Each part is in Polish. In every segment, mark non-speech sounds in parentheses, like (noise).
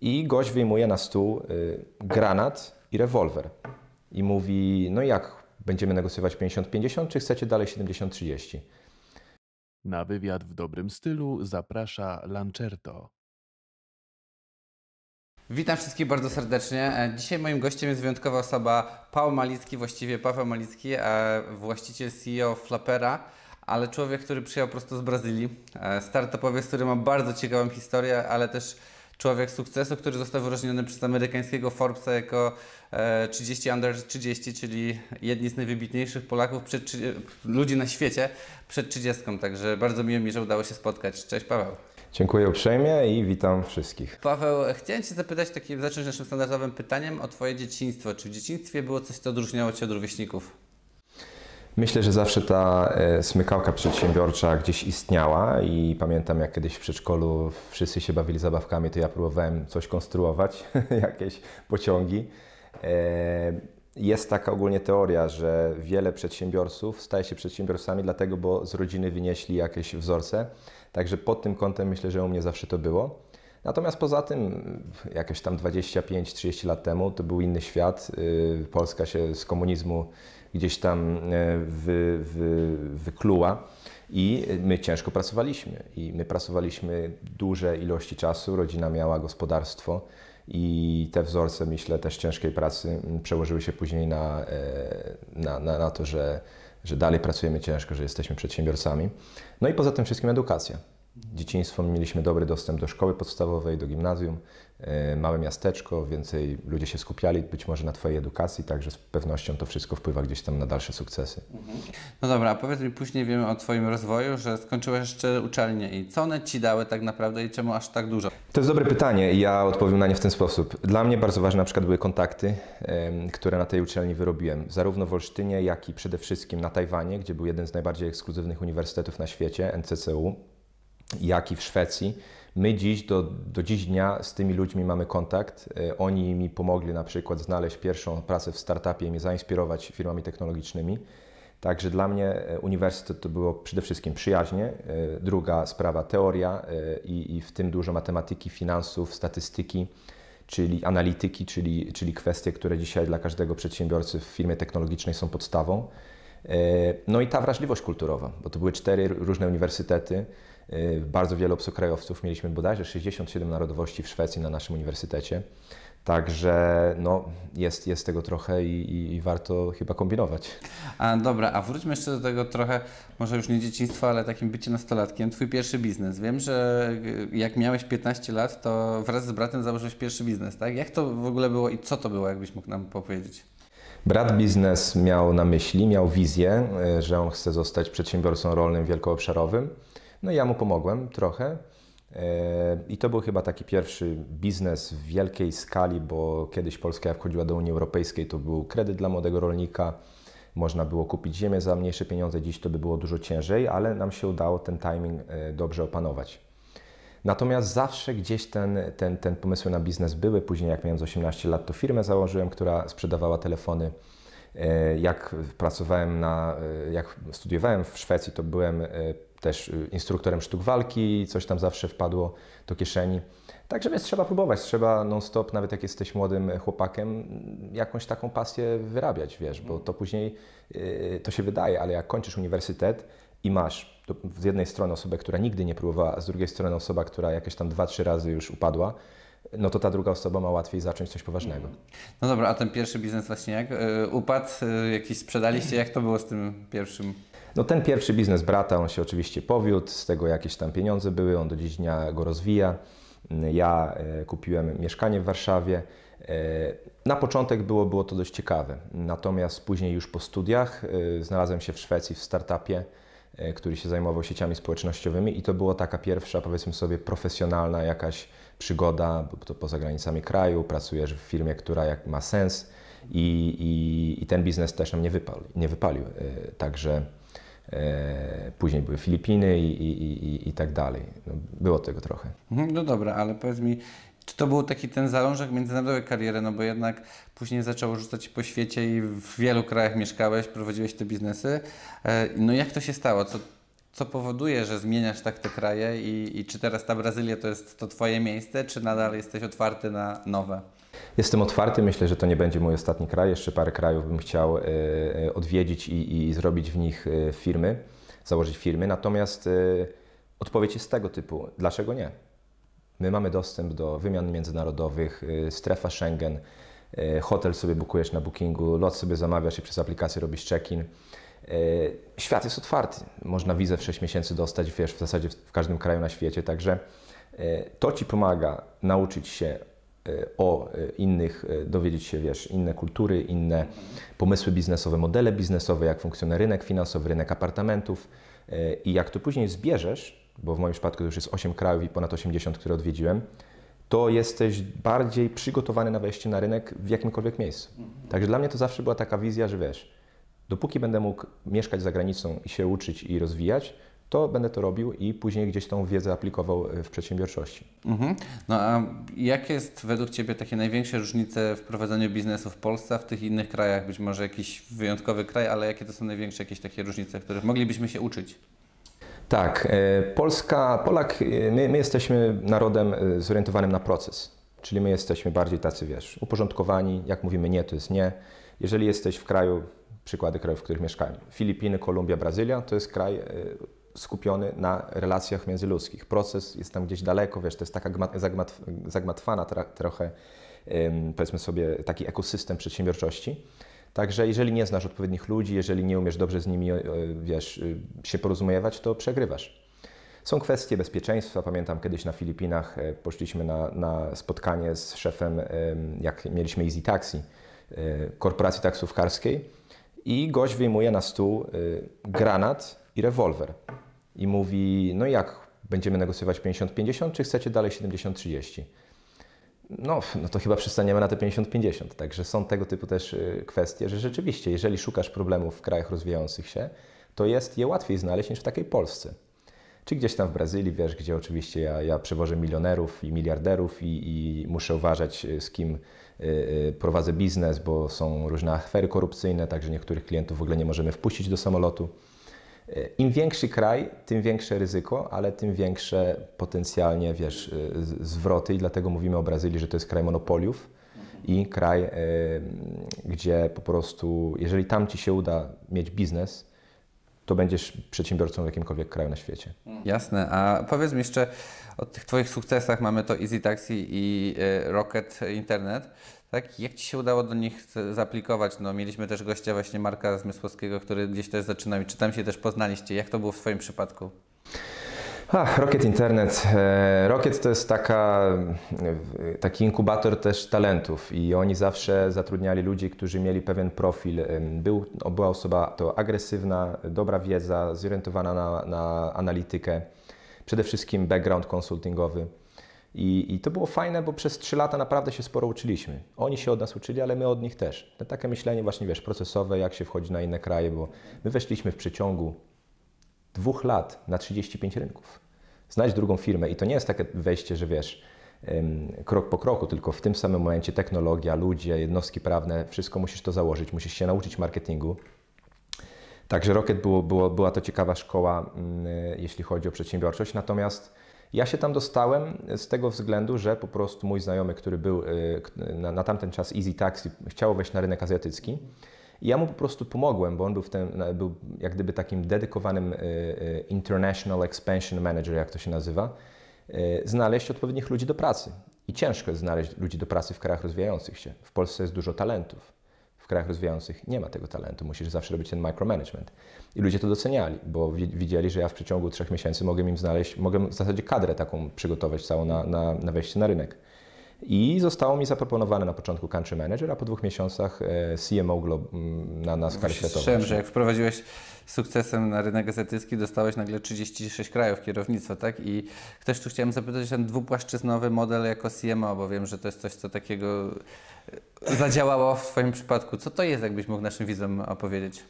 I gość wyjmuje na stół y, granat i rewolwer. I mówi, no jak, będziemy negocjować 50-50, czy chcecie dalej 70-30? Na wywiad w dobrym stylu zaprasza Lancerto. Witam wszystkich bardzo serdecznie. E, Dzisiaj moim gościem jest wyjątkowa osoba, Paweł Malicki, właściwie Paweł Malicki, e, właściciel CEO Flapera, ale człowiek, który przyjechał prosto z Brazylii. E, Startupowiec, który ma bardzo ciekawą historię, ale też człowiek sukcesu, który został wyróżniony przez amerykańskiego Forbesa jako e, 30 under 30, czyli jedni z najwybitniejszych Polaków, przed, ludzi na świecie przed 30. Także bardzo miło mi, że udało się spotkać. Cześć Paweł. Dziękuję uprzejmie i witam wszystkich. Paweł, chciałem Cię zapytać, takim, zacząć naszym standardowym pytaniem o Twoje dzieciństwo. Czy w dzieciństwie było coś, co odróżniało Cię od rówieśników? Myślę, że zawsze ta e, smykałka przedsiębiorcza gdzieś istniała i pamiętam jak kiedyś w przedszkolu wszyscy się bawili zabawkami, to ja próbowałem coś konstruować, (laughs) jakieś pociągi. E, Jest taka ogólnie teoria, że wiele przedsiębiorców staje się przedsiębiorcami dlatego, bo z rodziny wynieśli jakieś wzorce. Także pod tym kątem myślę, że u mnie zawsze to było. Natomiast poza tym, jakieś tam 25-30 lat temu, to był inny świat. Y, Polska się z komunizmu gdzieś tam e, wy, wy, wykluła i my ciężko pracowaliśmy. I my pracowaliśmy duże ilości czasu, rodzina miała gospodarstwo i te wzorce, myślę, też ciężkiej pracy mm, przełożyły się później na, e, na, na, na to, że, że dalej pracujemy ciężko, że jesteśmy przedsiębiorcami. No i poza tym wszystkim edukacja. Dzieciństwo mieliśmy dobry dostęp do szkoły podstawowej, do gimnazjum, e, małe miasteczko, więcej ludzie się skupiali być może na Twojej edukacji, także z pewnością to wszystko wpływa gdzieś tam na dalsze sukcesy. No dobra, a powiedz mi, później wiemy o Twoim rozwoju, że skończyłeś jeszcze uczelnię i co one Ci dały tak naprawdę i czemu aż tak dużo? To jest dobre pytanie i ja odpowiem na nie w ten sposób. Dla mnie bardzo ważne na przykład były kontakty, które na tej uczelni wyrobiłem, zarówno w Olsztynie, jak i przede wszystkim na Tajwanie, gdzie był jeden z najbardziej ekskluzywnych uniwersytetów na świecie, NCCU, jak i w Szwecji. My dziś, do, do dziś dnia z tymi ludźmi mamy kontakt. E, Oni mi pomogli na przykład znaleźć pierwszą pracę w startupie i mnie zainspirować firmami technologicznymi. Także dla mnie e, uniwersytet to było przede wszystkim przyjaźnie. E, Druga sprawa teoria i, i w tym dużo matematyki, finansów, statystyki, czyli analityki, czyli, czyli kwestie, które dzisiaj dla każdego przedsiębiorcy w firmie technologicznej są podstawą. No i ta wrażliwość kulturowa, bo to były cztery różne uniwersytety, bardzo wielu obcokrajowców. Mieliśmy bodajże 67 narodowości w Szwecji na naszym uniwersytecie. Także no, jest, jest tego trochę i, i, i warto chyba kombinować. A dobra, a wróćmy jeszcze do tego trochę, może już nie dzieciństwa, ale takim bycie nastolatkiem. Twój pierwszy biznes. Wiem, że y, jak miałeś 15 lat, to wraz z bratem założyłeś pierwszy biznes, tak? Jak to w ogóle było i co to było, jakbyś mógł nam powiedzieć? Brat biznes miał na myśli, miał wizję, e, że on chce zostać przedsiębiorcą rolnym wielkoobszarowym. No i ja mu pomogłem trochę. E, I to był chyba taki pierwszy biznes w wielkiej skali, bo kiedyś Polska jak wchodziła do Unii Europejskiej, to był kredyt dla młodego rolnika. Można było kupić ziemię za mniejsze pieniądze, dziś to by było dużo ciężej, ale nam się udało ten timing e, dobrze opanować. Natomiast zawsze gdzieś ten, ten, ten pomysły na biznes były. Później, jak miałem z 18 lat, to firmę założyłem, która sprzedawała telefony. E, Jak pracowałem na, jak studiowałem w Szwecji, to byłem też e, instruktorem sztuk walki, coś tam zawsze wpadło do kieszeni. Także więc trzeba próbować, trzeba non-stop, nawet jak jesteś młodym chłopakiem, jakąś taką pasję wyrabiać, wiesz, bo to później e, to się wydaje, ale jak kończysz uniwersytet i masz z jednej strony osobę, która nigdy nie próbowała, a z drugiej strony osoba, która jakieś tam dwa, trzy razy już upadła, no to ta druga osoba ma łatwiej zacząć coś poważnego. No dobra, a ten pierwszy biznes właśnie jak? Y, Upadł? Y, Jakiś sprzedaliście? Jak to było z tym pierwszym? No ten pierwszy biznes brata, on się oczywiście powiódł, z tego jakieś tam pieniądze były, on do dziś dnia go rozwija. Ja e, kupiłem mieszkanie w Warszawie. E, Na początek było, było to dość ciekawe, natomiast później już po studiach e, znalazłem się w Szwecji w startupie, e, który się zajmował sieciami społecznościowymi i to była taka pierwsza, powiedzmy sobie, profesjonalna jakaś przygoda, to poza granicami kraju, pracujesz w firmie, która jak ma sens i, i, i ten biznes też nam nie wypalił. Nie wypalił. E, Także e, później były Filipiny i, i, i, i tak dalej. No, było tego trochę. Mhm, No dobra, ale powiedz mi, czy to był taki ten zalążek międzynarodowej kariery, no bo jednak później zaczęło rzucać po świecie i w wielu krajach mieszkałeś, prowadziłeś te biznesy. E, No jak to się stało? Co, co powoduje, że zmieniasz tak te kraje i, i czy teraz ta Brazylia to jest to Twoje miejsce, czy nadal jesteś otwarty na nowe? Jestem otwarty, myślę, że to nie będzie mój ostatni kraj. Jeszcze parę krajów bym chciał e, e, odwiedzić i, i zrobić w nich firmy, założyć firmy. Natomiast odpowiedź jest tego typu. Dlaczego nie? My mamy dostęp do wymian międzynarodowych, strefa Schengen, hotel sobie bukujesz na bookingu, lot sobie zamawiasz i przez aplikację robisz check-in. Świat jest otwarty. Można wizę w 6 miesięcy dostać, wiesz, w zasadzie w każdym kraju na świecie. Także to Ci pomaga nauczyć się o innych, dowiedzieć się, wiesz, inne kultury, inne pomysły biznesowe, modele biznesowe, jak funkcjonuje rynek finansowy, rynek apartamentów i jak to później zbierzesz, bo w moim przypadku to już jest 8 krajów i ponad 80, które odwiedziłem, to jesteś bardziej przygotowany na wejście na rynek w jakimkolwiek miejscu. Także dla mnie to zawsze była taka wizja, że wiesz, dopóki będę mógł mieszkać za granicą i się uczyć i rozwijać, to będę to robił i później gdzieś tą wiedzę aplikował e, w przedsiębiorczości. Mhm. No a jakie jest według Ciebie takie największe różnice w prowadzeniu biznesu w Polsce, a w tych innych krajach? Być może jakiś wyjątkowy kraj, ale jakie to są największe jakieś takie różnice, których moglibyśmy się uczyć? Tak, e, Polska, Polak, e, my, my jesteśmy narodem zorientowanym na proces. Czyli my jesteśmy bardziej tacy, wiesz, uporządkowani. Jak mówimy nie, to jest nie. Jeżeli jesteś w kraju, przykłady krajów, w których mieszkałem, Filipiny, Kolumbia, Brazylia, to jest kraj skupiony na relacjach międzyludzkich. Proces jest tam gdzieś daleko, wiesz, to jest taka zagmatwana trochę, powiedzmy sobie, taki ekosystem przedsiębiorczości. Także jeżeli nie znasz odpowiednich ludzi, jeżeli nie umiesz dobrze z nimi, wiesz, y, się porozumiewać, to przegrywasz. Są kwestie bezpieczeństwa. Pamiętam kiedyś na Filipinach e, poszliśmy na, na spotkanie z szefem, jak mieliśmy Easy Taxi, e, korporacji taksówkarskiej i gość wyjmuje na stół granat i rewolwer i mówi, no jak, będziemy negocjować 50-50, czy chcecie dalej 70-30? No, no to chyba przystaniemy na te 50-50. Także są tego typu też y, kwestie, że rzeczywiście, jeżeli szukasz problemów w krajach rozwijających się, to jest je łatwiej znaleźć niż w takiej Polsce. Czy gdzieś tam w Brazylii, wiesz, gdzie oczywiście ja, ja przewożę milionerów i miliarderów i, i muszę uważać, y, z kim y, prowadzę biznes, bo są różne afery korupcyjne, także niektórych klientów w ogóle nie możemy wpuścić do samolotu. Im większy kraj, tym większe ryzyko, ale tym większe potencjalnie, wiesz, zwroty. I dlatego mówimy o Brazylii, że to jest kraj monopoliów i kraj, gdzie po prostu, jeżeli tam Ci się uda mieć biznes, to będziesz przedsiębiorcą w jakimkolwiek kraju na świecie. Jasne, a powiedz mi jeszcze o tych Twoich sukcesach, mamy to Easy Taxi i e, Rocket Internet. Tak? Jak Ci się udało do nich zaaplikować? No, mieliśmy też gościa właśnie Marka Zmysłowskiego, który gdzieś też zaczynał i czy tam się też poznaliście? Jak to było w Twoim przypadku? Ach, Rocket Internet. E, Rocket to jest taka, e, taki inkubator też talentów i oni zawsze zatrudniali ludzi, którzy mieli pewien profil. Był, była osoba to agresywna, dobra wiedza, zorientowana na, na analitykę, przede wszystkim background konsultingowy. I, I, to było fajne, bo przez trzy lata naprawdę się sporo uczyliśmy. Oni się od nas uczyli, ale my od nich też. Takie myślenie właśnie, wiesz, procesowe, jak się wchodzi na inne kraje, bo my weszliśmy w przeciągu dwóch lat na 35 rynków. Znajdź drugą firmę i to nie jest takie wejście, że wiesz, krok po kroku, tylko w tym samym momencie technologia, ludzie, jednostki prawne, wszystko musisz to założyć, musisz się nauczyć marketingu. Także Rocket było, było, była to ciekawa szkoła, mm, jeśli chodzi o przedsiębiorczość, natomiast ja się tam dostałem z tego względu, że po prostu mój znajomy, który był y, na, na tamten czas Easy Taxi, chciał wejść na rynek azjatycki. I ja mu po prostu pomogłem, bo on był, w był jak gdyby takim dedykowanym y, y, International Expansion Manager, jak to się nazywa, znaleźć odpowiednich ludzi do pracy. I ciężko jest znaleźć ludzi do pracy w krajach rozwijających się. W Polsce jest dużo talentów. Krajach rozwijających nie ma tego talentu. Musisz zawsze robić ten micromanagement. I ludzie to doceniali, bo widzieli, że ja w przeciągu trzech miesięcy mogę im znaleźć, mogę w zasadzie kadrę taką przygotować całą na, na, na wejście na rynek. I zostało mi zaproponowane na początku country manager, a po dwóch miesiącach e, CMO Glob na, na skalę światową. Słyszałem, że jak wprowadziłeś sukcesem na rynek azjatycki, dostałeś nagle 36 krajów kierownictwa, tak? I ktoś tu chciałem zapytać, ten dwupłaszczyznowy model jako CMO, bo wiem, że to jest coś, co takiego zadziałało w Twoim przypadku. Co to jest, jakbyś mógł naszym widzom opowiedzieć?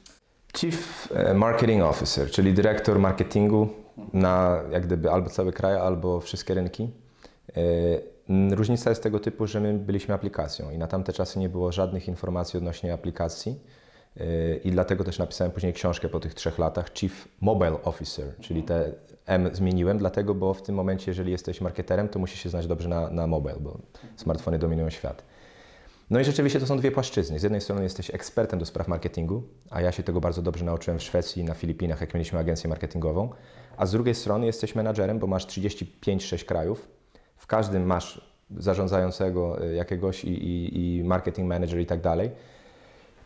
Chief e, Marketing Officer, czyli dyrektor marketingu na jak gdyby albo cały kraj, albo wszystkie rynki. E, różnica jest tego typu, że my byliśmy aplikacją i na tamte czasy nie było żadnych informacji odnośnie aplikacji. Y, I dlatego też napisałem później książkę po tych trzech latach Chief Mobile Officer, czyli te M zmieniłem, dlatego, bo w tym momencie, jeżeli jesteś marketerem, to musisz się znać dobrze na, na mobile, bo smartfony dominują świat. No i rzeczywiście to są dwie płaszczyzny. Z jednej strony jesteś ekspertem do spraw marketingu, a ja się tego bardzo dobrze nauczyłem w Szwecji na Filipinach, jak mieliśmy agencję marketingową, a z drugiej strony jesteś menadżerem, bo masz 35-6 krajów, w każdym masz zarządzającego y, jakiegoś i, i, i marketing manager i tak dalej.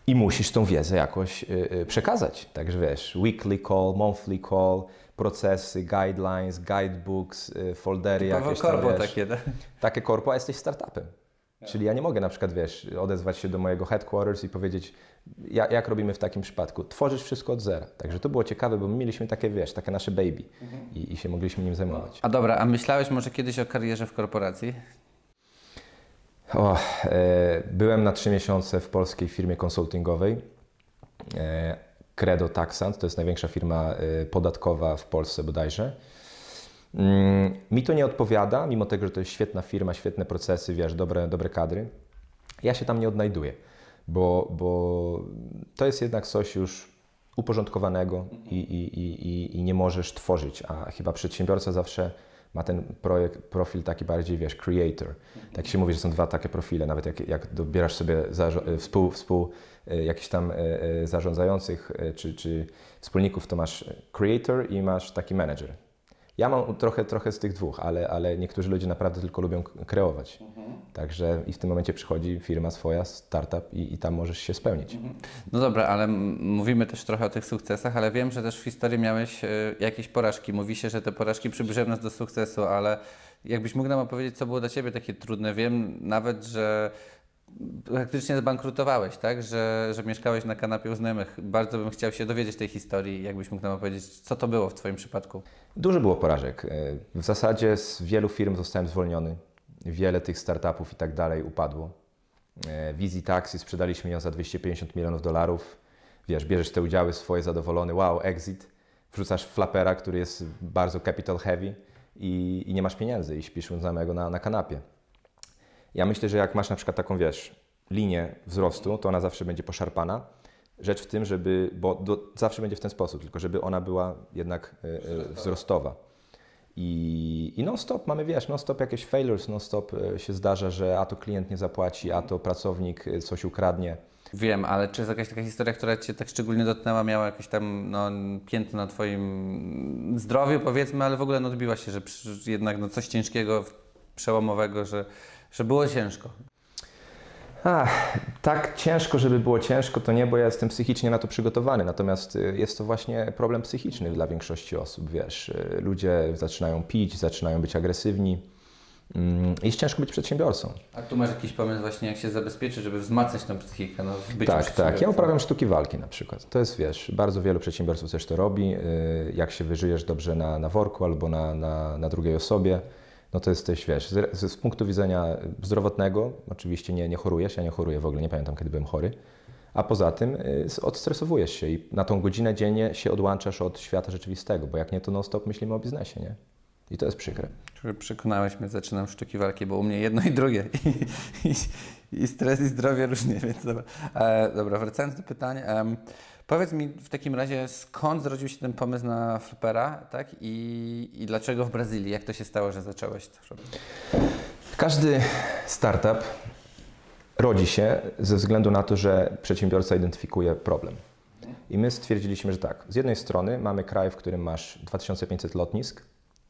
I musisz tą wiedzę jakoś y, przekazać. Także wiesz, weekly call, monthly call, procesy, guidelines, guidebooks, foldery Typowo jakieś korpo tam, wiesz, takie, tak? takie korpo, a jesteś startupem. Czyli ja nie mogę na przykład, wiesz, odezwać się do mojego headquarters i powiedzieć, ja, jak robimy w takim przypadku. Tworzysz wszystko od zera. Także to było ciekawe, bo my mieliśmy takie, wiesz, takie nasze baby i, i się mogliśmy nim zajmować. A dobra, a myślałeś może kiedyś o karierze w korporacji? O, e, byłem na trzy miesiące w polskiej firmie konsultingowej. E, Credo Taxant, to jest największa firma e, podatkowa w Polsce bodajże. Mm, mi to nie odpowiada, mimo tego, że to jest świetna firma, świetne procesy, wiesz, dobre, dobre kadry. Ja się tam nie odnajduję, bo, bo to jest jednak coś już uporządkowanego i, i, i, i nie możesz tworzyć, a chyba przedsiębiorca zawsze ma ten projekt, profil taki bardziej, wiesz, creator. Tak się mówi, że są dwa takie profile, nawet jak, jak dobierasz sobie współ, współ jakichś tam zarządzających czy, czy wspólników, to masz creator i masz taki manager. Ja mam trochę, trochę z tych dwóch, ale, ale niektórzy ludzie naprawdę tylko lubią kreować. Mhm. Także i w tym momencie przychodzi firma swoja, startup i, i tam możesz się spełnić. Mhm. No dobra, ale mówimy też trochę o tych sukcesach, ale wiem, że też w historii miałeś y, jakieś porażki. Mówi się, że te porażki przybliżają nas do sukcesu, ale jakbyś mógł nam opowiedzieć, co było dla Ciebie takie trudne? Wiem nawet, że praktycznie zbankrutowałeś, tak? Że, że mieszkałeś na kanapie u znajomych. Bardzo bym chciał się dowiedzieć tej historii. Jakbyś mógł nam opowiedzieć, co to było w Twoim przypadku? Dużo było porażek. W zasadzie z wielu firm zostałem zwolniony. Wiele tych startupów i tak dalej upadło. Wizji Taxi sprzedaliśmy ją za 250 milionów dolarów. Wiesz, bierzesz te udziały swoje zadowolony, wow, exit. Wrzucasz flapera, który jest bardzo capital heavy i, i nie masz pieniędzy i śpisz u znajomego na, na kanapie. Ja myślę, że jak masz na przykład taką, wiesz, linię wzrostu, to ona zawsze będzie poszarpana. Rzecz w tym, żeby, bo do, zawsze będzie w ten sposób, tylko żeby ona była jednak y, y, wzrostowa. I, I non-stop mamy, wiesz, non-stop jakieś failures, non-stop y, się zdarza, że a to klient nie zapłaci, a to pracownik coś ukradnie. Wiem, ale czy jest jakaś taka historia, która Cię tak szczególnie dotknęła, miała jakieś tam no, piętno na Twoim zdrowiu, powiedzmy, ale w ogóle no, odbiła się, że jednak no, coś ciężkiego, przełomowego, że że było ciężko? Ach, tak ciężko, żeby było ciężko, to nie, bo ja jestem psychicznie na to przygotowany. Natomiast y, jest to właśnie problem psychiczny dla większości osób. Wiesz, y, ludzie zaczynają pić, zaczynają być agresywni. Mm, jest ciężko być przedsiębiorcą. A tu masz jakiś pomysł właśnie, jak się zabezpieczyć, żeby wzmacniać tę psychikę? No, tak, tak. Ja uprawiam sztuki walki na przykład. To jest, wiesz, bardzo wielu przedsiębiorców też to robi. Y, jak się wyżyjesz dobrze na, na worku albo na, na, na drugiej osobie, no to jesteś, wiesz, z, z, punktu widzenia zdrowotnego, oczywiście nie, nie chorujesz, ja nie choruję w ogóle, nie pamiętam kiedy byłem chory, a poza tym y, odstresowujesz się i na tą godzinę dziennie się odłączasz od świata rzeczywistego, bo jak nie, to non-stop myślimy o biznesie, nie? I to jest przykre. Przekonałeś mnie, zaczynam sztuki walki, bo u mnie jedno i drugie. I, (laughs) i, i stres, i zdrowie różnie, więc dobra. E, dobra, wracając do pytań. Um, Powiedz mi w takim razie, skąd zrodził się ten pomysł na flipera, tak? I, I dlaczego w Brazylii? Jak to się stało, że zacząłeś to robić? Każdy startup rodzi się ze względu na to, że przedsiębiorca identyfikuje problem. I my stwierdziliśmy, że tak, z jednej strony mamy kraj, w którym masz 2500 lotnisk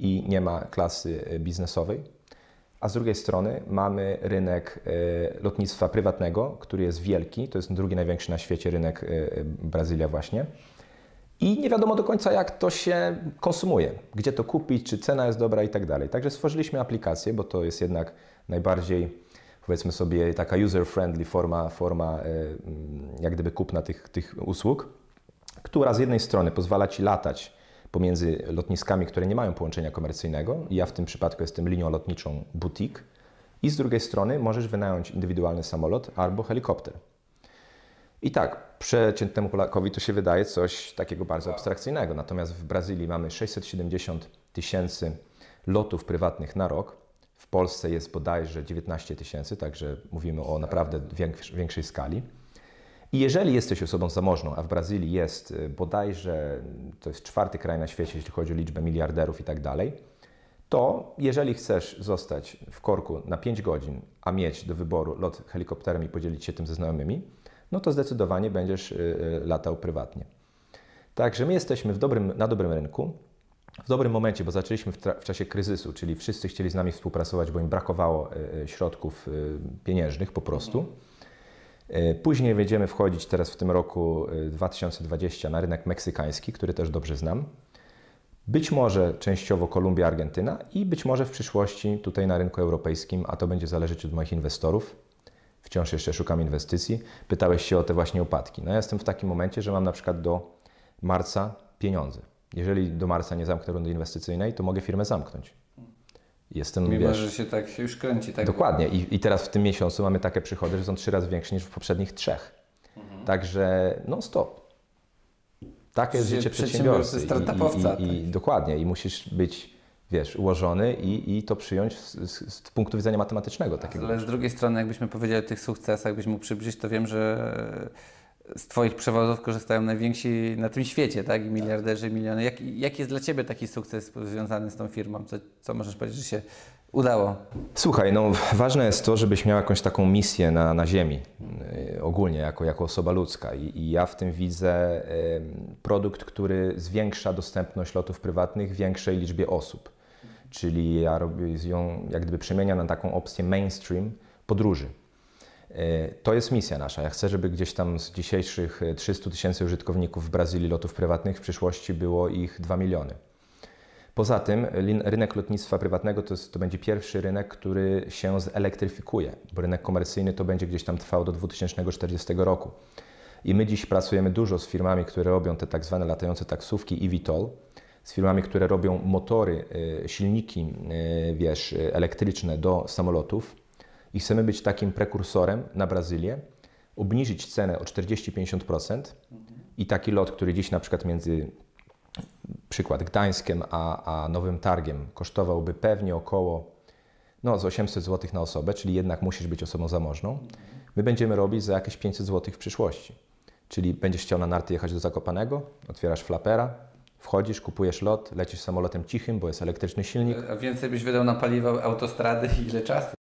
i nie ma klasy biznesowej, a z drugiej strony mamy rynek e, lotnictwa prywatnego, który jest wielki, to jest drugi największy na świecie rynek e, Brazylia właśnie. I nie wiadomo do końca, jak to się konsumuje, gdzie to kupić, czy cena jest dobra i tak dalej. Także stworzyliśmy aplikację, bo to jest jednak najbardziej, powiedzmy sobie, taka user-friendly forma, forma e, jak gdyby kupna tych, tych usług, która z jednej strony pozwala Ci latać pomiędzy lotniskami, które nie mają połączenia komercyjnego. Ja w tym przypadku jestem linią lotniczą boutique. I z drugiej strony możesz wynająć indywidualny samolot albo helikopter. I tak, przeciętnemu Polakowi to się wydaje coś takiego bardzo abstrakcyjnego. Natomiast w Brazylii mamy 670 tysięcy lotów prywatnych na rok. W Polsce jest bodajże 19 tysięcy, także mówimy o naprawdę większej skali. I jeżeli jesteś osobą zamożną, a w Brazylii jest y, bodajże, to jest czwarty kraj na świecie, jeśli chodzi o liczbę miliarderów i tak dalej, to jeżeli chcesz zostać w korku na 5 godzin, a mieć do wyboru lot helikopterem i podzielić się tym ze znajomymi, no to zdecydowanie będziesz y, y, latał prywatnie. Także my jesteśmy w dobrym, na dobrym rynku, w dobrym momencie, bo zaczęliśmy w, w czasie kryzysu, czyli wszyscy chcieli z nami współpracować, bo im brakowało środków pieniężnych po prostu. Y, Później będziemy wchodzić teraz w tym roku y, 2020 na rynek meksykański, który też dobrze znam. Być może częściowo Kolumbia, Argentyna i być może w przyszłości tutaj na rynku europejskim, a to będzie zależeć od moich inwestorów. Wciąż jeszcze szukam inwestycji. Pytałeś się o te właśnie upadki. No ja jestem w takim momencie, że mam na przykład do marca pieniądze. Jeżeli do marca nie zamknę rundy inwestycyjnej, to mogę firmę zamknąć. Jestem, Mimo, wiesz, że się tak się już kręci. Tak? Dokładnie. I, I teraz w tym miesiącu mamy takie przychody, że są trzy razy większe niż w poprzednich trzech. Także non stop. Takie jest życie przedsiębiorcy, startupowca, I, i, i, I dokładnie. I musisz być, wiesz, ułożony i, i to przyjąć z, z, punktu widzenia matematycznego. Takiego. Ale z drugiej strony, jakbyśmy powiedzieli o tych sukcesach, byś mógł przybliżyć, to wiem, że z Twoich przewodów korzystają najwięksi na tym świecie, tak? I miliarderzy, i miliony. Jak, jaki jest dla Ciebie taki sukces związany z tą firmą? Co, co możesz powiedzieć, że się udało? Słuchaj, no ważne jest to, żebyś miał jakąś taką misję na, na Ziemi, yy, ogólnie jako, jako osoba ludzka. I, I ja w tym widzę produkt, który zwiększa dostępność lotów prywatnych większej liczbie osób. Czyli ja robię ją, jak gdyby przemienia na taką opcję mainstream podróży. Yy, To jest misja nasza. Ja chcę, żeby gdzieś tam z dzisiejszych y, 300 tysięcy użytkowników w Brazylii lotów prywatnych w przyszłości było ich 2 miliony. Poza tym rynek lotnictwa prywatnego to, jest, to będzie pierwszy rynek, który się zelektryfikuje, bo rynek komercyjny to będzie gdzieś tam trwał do 2040 roku. I my dziś pracujemy dużo z firmami, które robią te tak zwane latające taksówki eVTOL, z firmami, które robią motory, y, silniki, wiesz, elektryczne do samolotów i chcemy być takim prekursorem na Brazylię, obniżyć cenę o 40-50% i taki lot, który dziś na przykład między przykład Gdańskiem a, a Nowym Targiem kosztowałby pewnie około no, z 800 zł na osobę, czyli jednak musisz być osobą zamożną. My będziemy robić za jakieś 500 zł w przyszłości. Czyli będziesz chciał na narty jechać do Zakopanego, otwierasz flapera, wchodzisz, kupujesz lot, lecisz samolotem cichym, bo jest elektryczny silnik. A więcej byś wydał na paliwo autostrady i ile czasu?